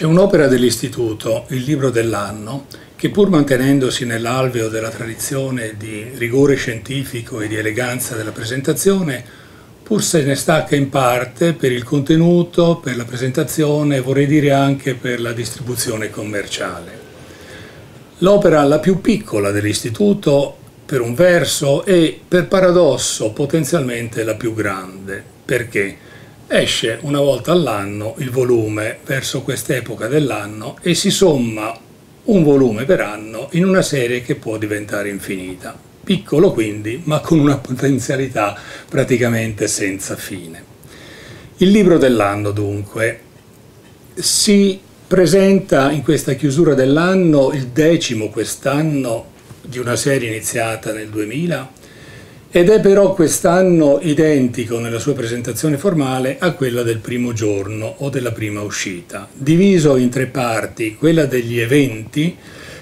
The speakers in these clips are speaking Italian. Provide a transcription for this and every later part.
C'è un'opera dell'Istituto, il libro dell'anno, che pur mantenendosi nell'alveo della tradizione di rigore scientifico e di eleganza della presentazione, pur se ne stacca in parte per il contenuto, per la presentazione e vorrei dire anche per la distribuzione commerciale. L'opera la più piccola dell'Istituto per un verso e per paradosso potenzialmente la più grande. Perché? Esce una volta all'anno il volume verso quest'epoca dell'anno e si somma un volume per anno in una serie che può diventare infinita. Piccolo quindi, ma con una potenzialità praticamente senza fine. Il libro dell'anno dunque si presenta in questa chiusura dell'anno il decimo quest'anno di una serie iniziata nel 2000 ed è però quest'anno identico nella sua presentazione formale a quella del primo giorno o della prima uscita, diviso in tre parti, quella degli eventi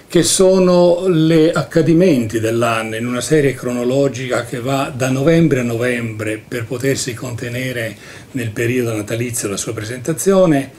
che sono gli accadimenti dell'anno in una serie cronologica che va da novembre a novembre per potersi contenere nel periodo natalizio la sua presentazione.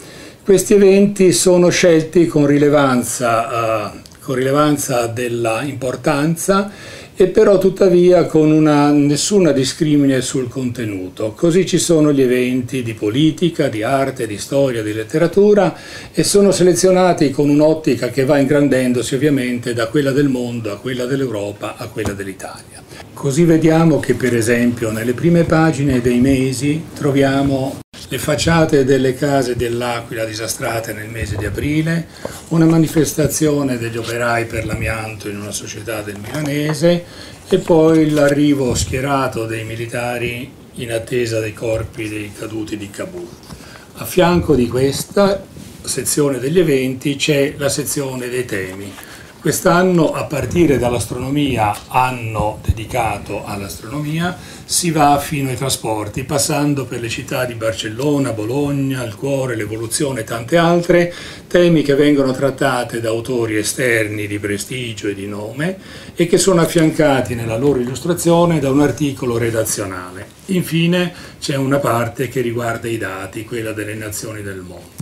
Questi eventi sono scelti con rilevanza, uh, con rilevanza della importanza e però tuttavia con una, nessuna discrimine sul contenuto. Così ci sono gli eventi di politica, di arte, di storia, di letteratura e sono selezionati con un'ottica che va ingrandendosi ovviamente da quella del mondo a quella dell'Europa a quella dell'Italia. Così vediamo che per esempio nelle prime pagine dei mesi troviamo le facciate delle case dell'Aquila disastrate nel mese di aprile, una manifestazione degli operai per l'amianto in una società del milanese e poi l'arrivo schierato dei militari in attesa dei corpi dei caduti di Kabul. A fianco di questa sezione degli eventi c'è la sezione dei temi, Quest'anno, a partire dall'astronomia, anno dedicato all'astronomia, si va fino ai trasporti, passando per le città di Barcellona, Bologna, il cuore, l'evoluzione e tante altre, temi che vengono trattati da autori esterni di prestigio e di nome e che sono affiancati nella loro illustrazione da un articolo redazionale. Infine c'è una parte che riguarda i dati, quella delle nazioni del mondo.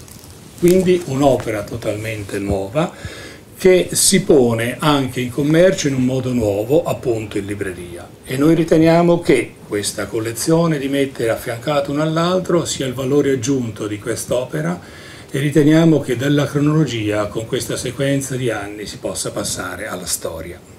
Quindi un'opera totalmente nuova che si pone anche in commercio in un modo nuovo, appunto in libreria. E noi riteniamo che questa collezione di mettere affiancato uno all'altro sia il valore aggiunto di quest'opera e riteniamo che dalla cronologia con questa sequenza di anni si possa passare alla storia.